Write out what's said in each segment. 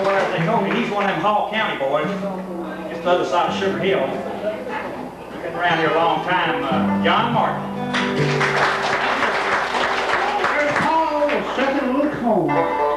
They told me he's one of them Hall County boys. Just the other side of Sugar Hill. He's been around here a long time, uh, John Martin. There's Paul, second look home.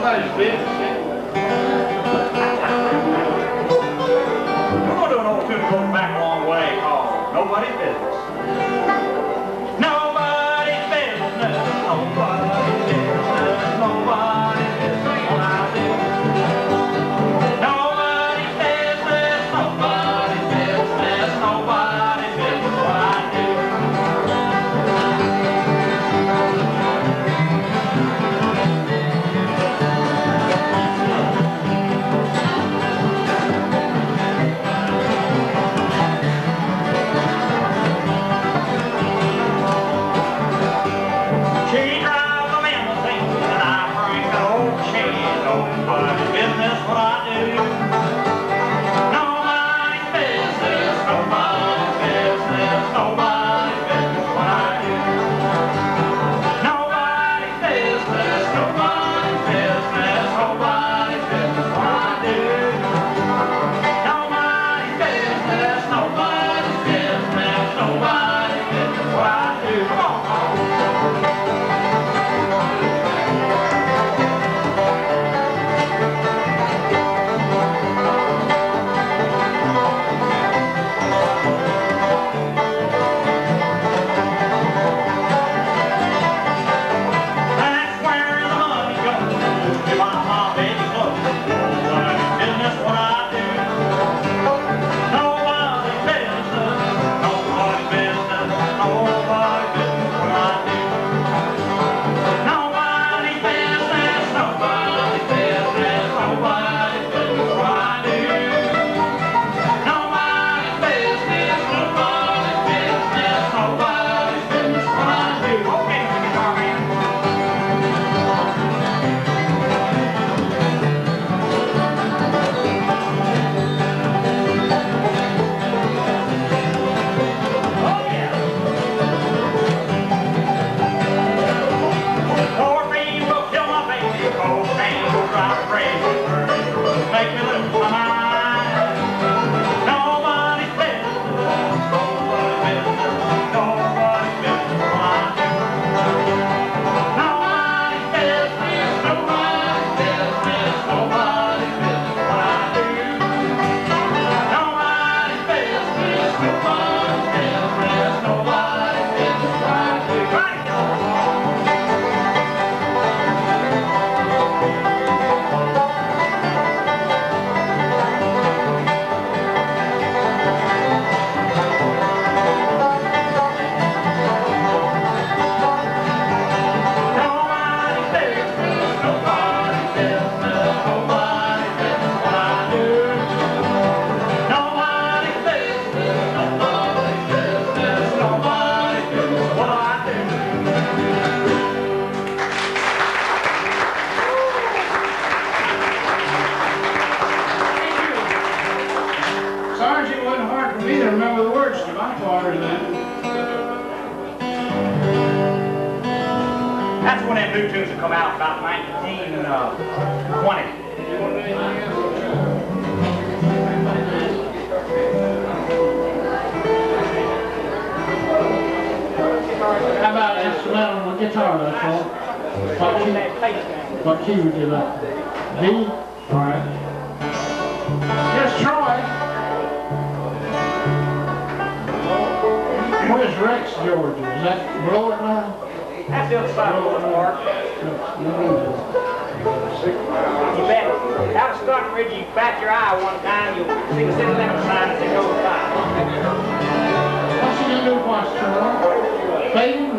vontade de ver. out your eye one time, you'll sign gonna do, Washington?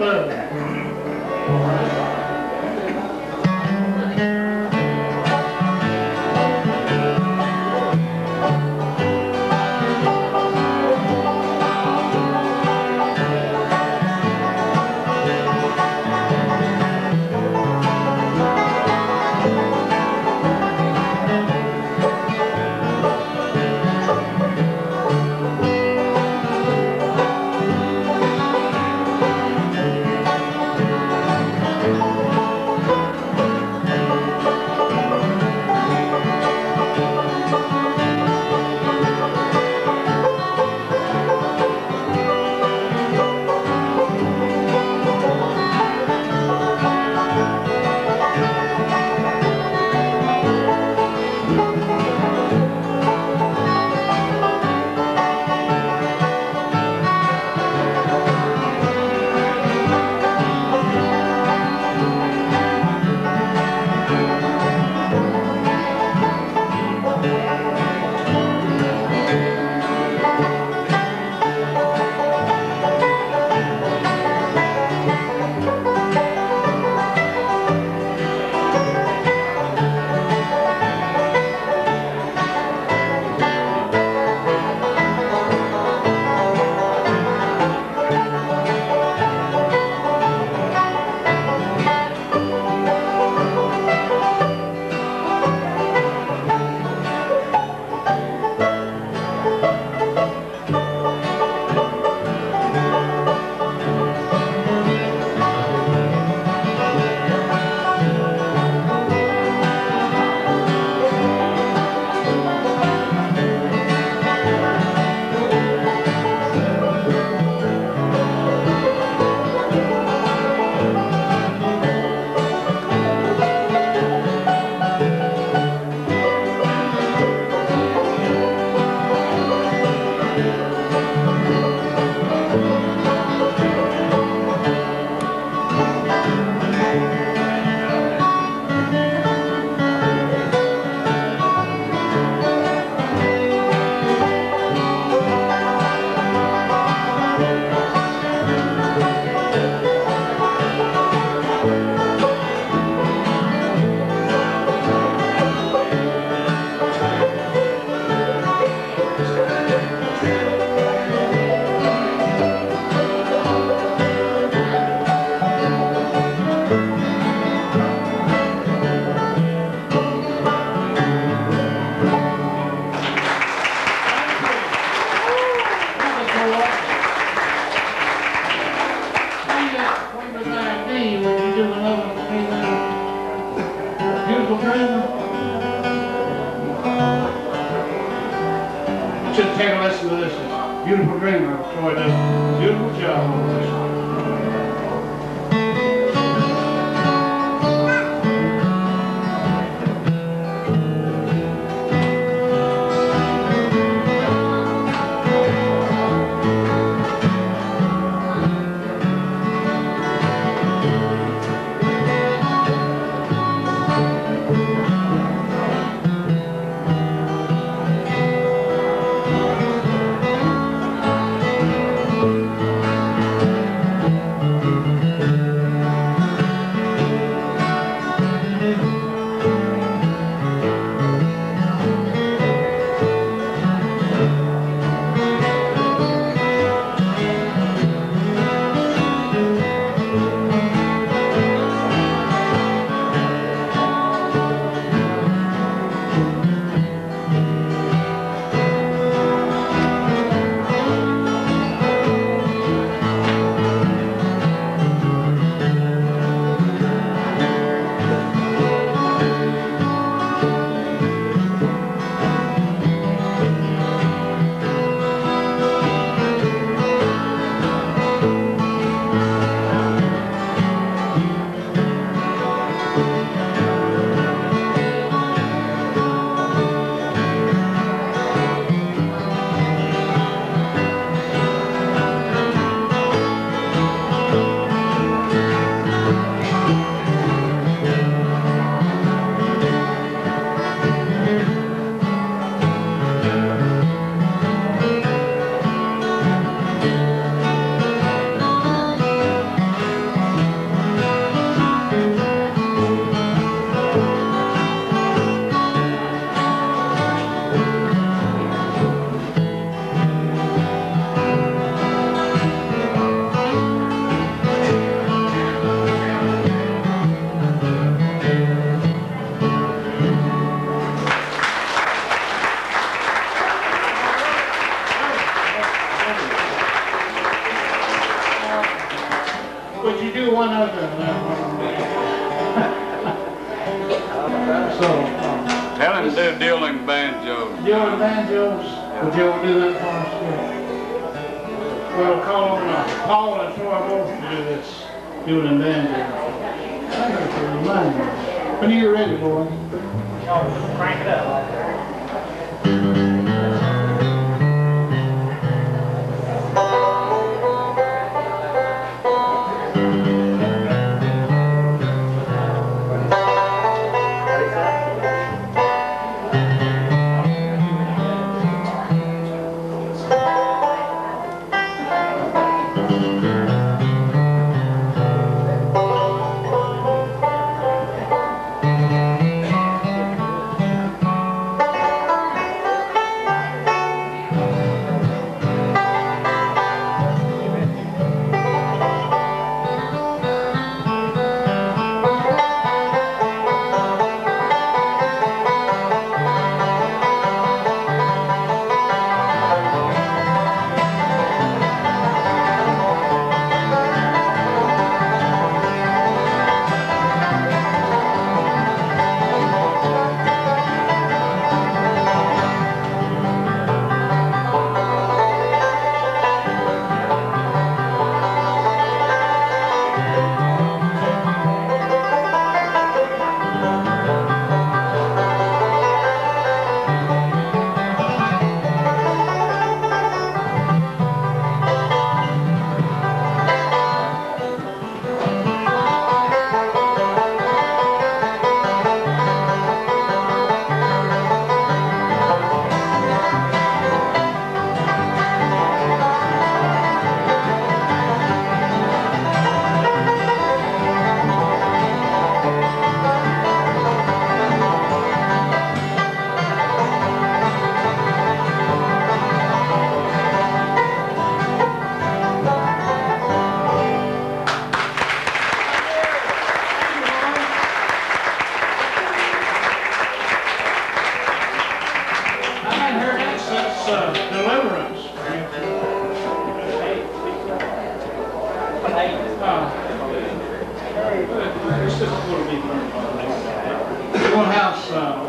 House, uh,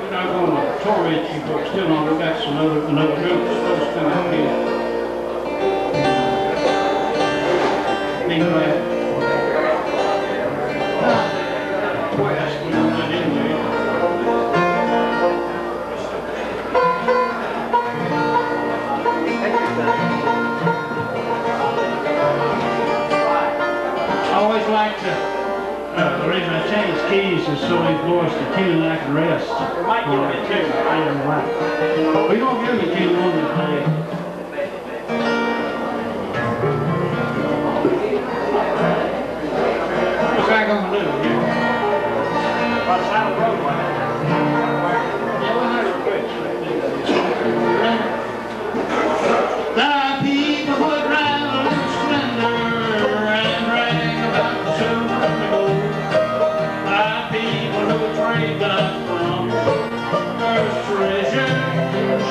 we're not gonna torment you, but still on, that's another, another group that's supposed to come up here. Be glad. I always like to, uh, the reason I changed keys is so these boys can tune and I can rest. We might give him a two. I am right. We gonna give them a tune on this thing. What's that gonna do? Yeah. By the side of the road,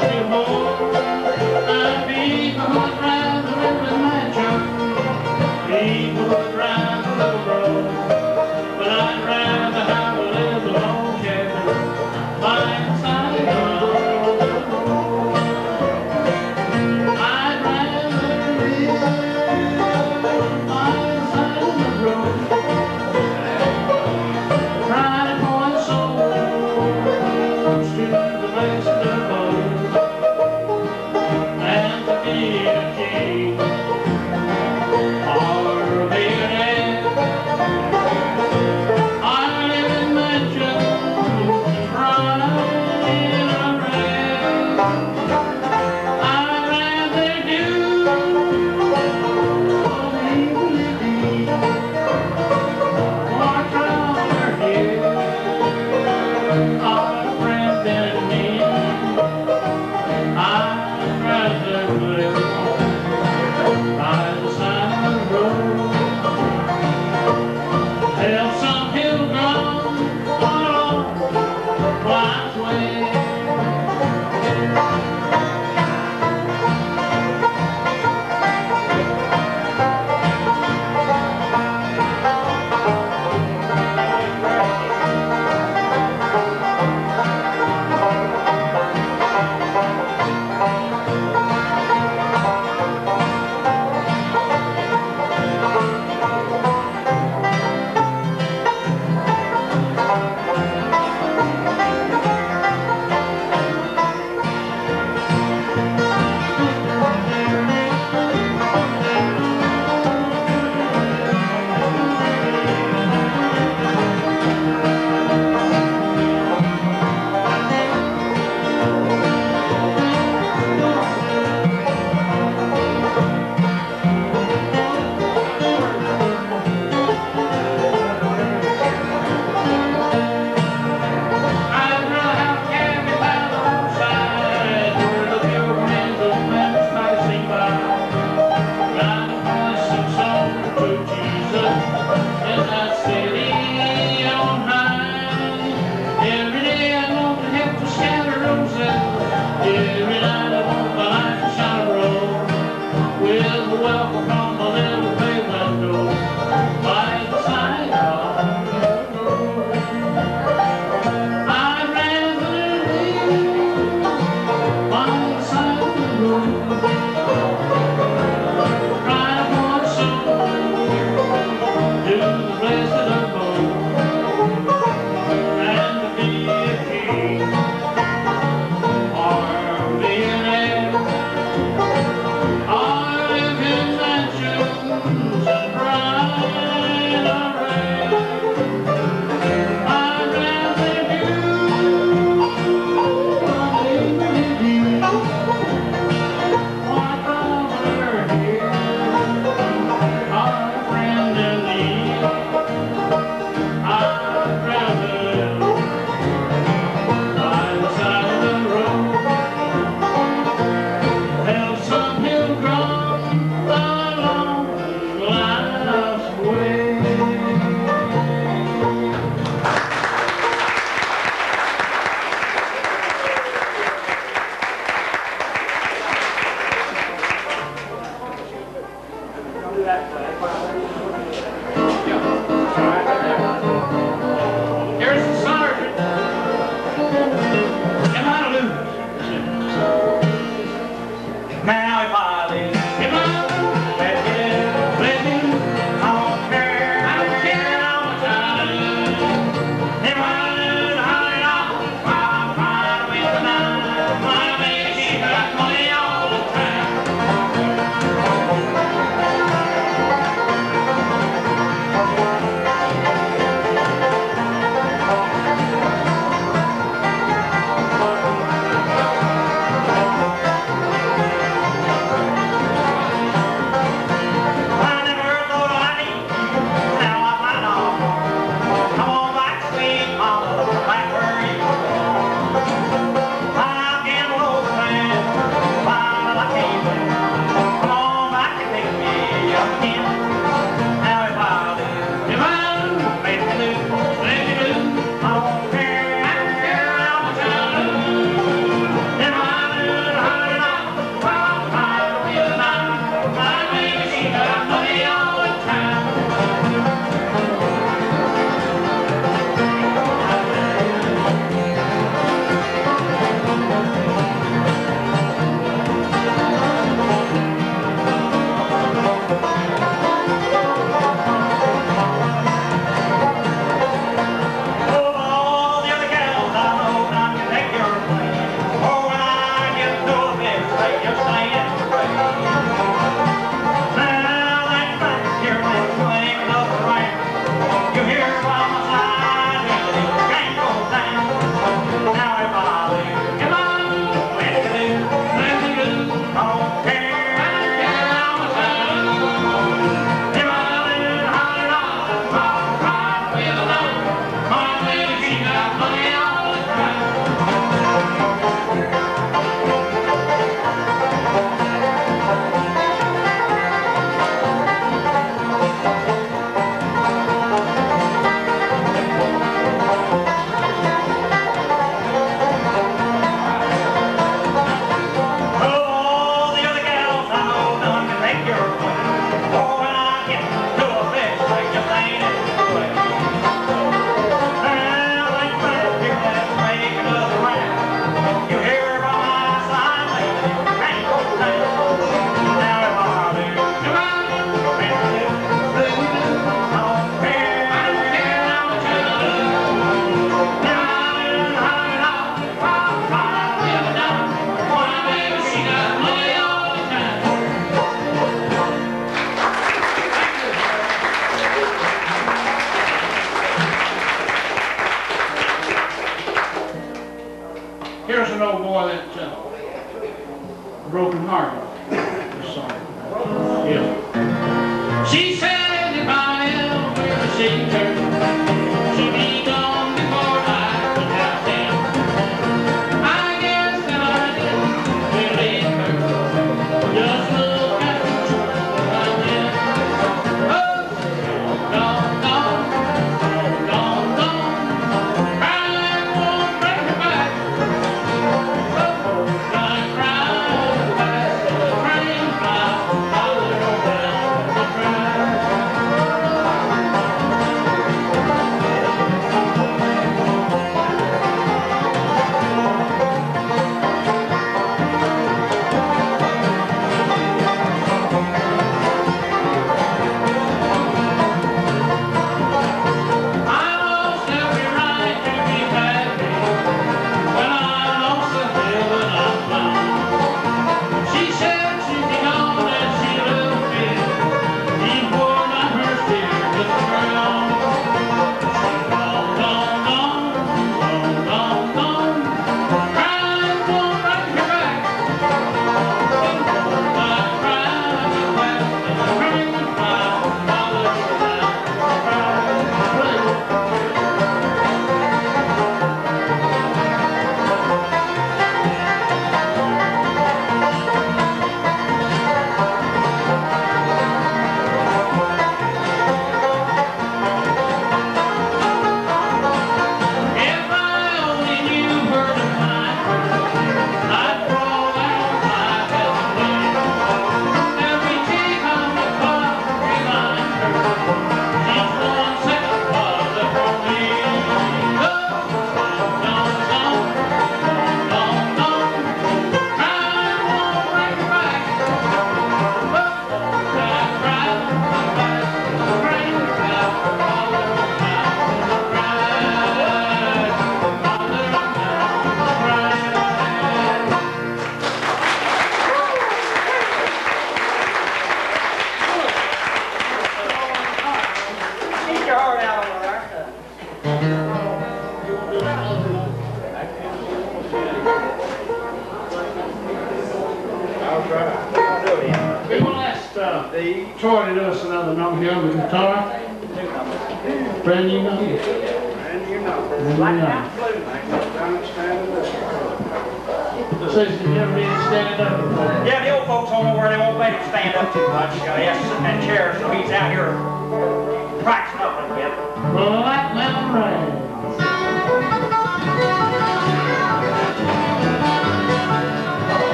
she holds. Beat my heart rather than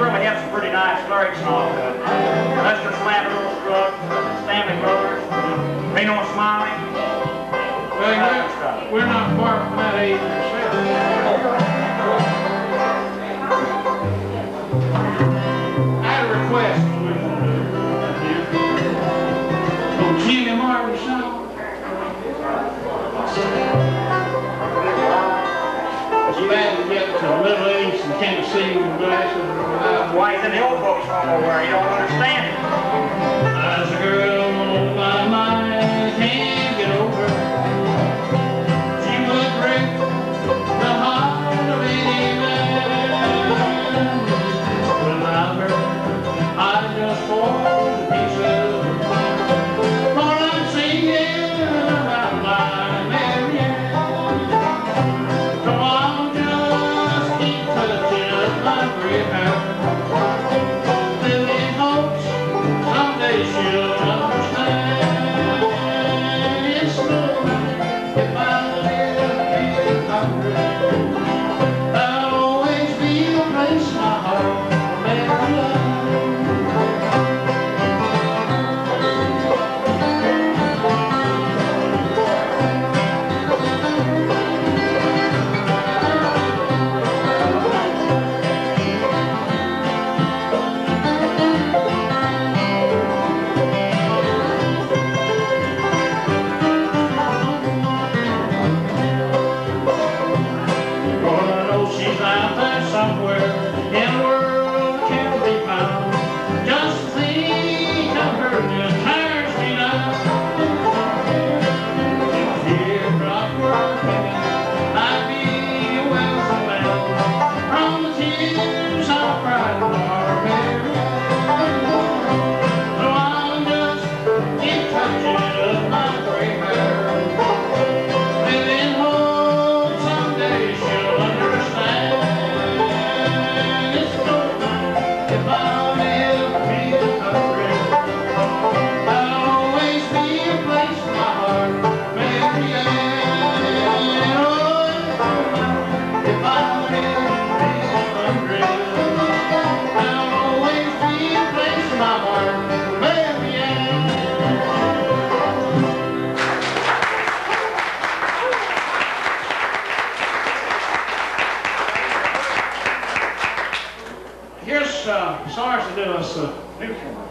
really had some pretty nice all that. Lester Flatt, Can't see were alive. Why, he's an old folks home over. You don't understand.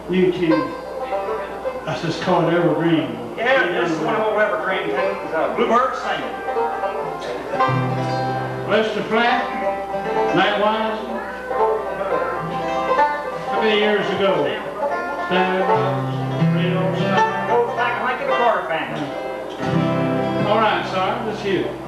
YouTube. That's just called Evergreen. Yeah, this is one of Evergreen tunes, uh, Bluebird Singing. Lester Flatt, Nightwise. How many years ago? Stand Real back like a quarterback. All right, Sarge, it's you.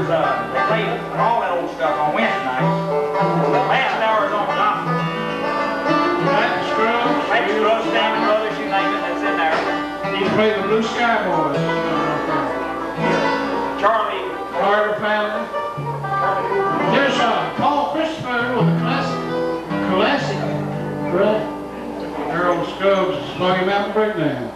is, uh, they play all that old stuff on Wednesday nights. The last hour is on gospel. Night Scruggs. Night Scruggs, Stanley Brothers, you name it, that's in there. You play the Blue Sky Boys. Charlie. Carter Family. There's uh, Paul Christopher with a classic. Right? Earl Scruggs, Smoky Mountain Breakdown.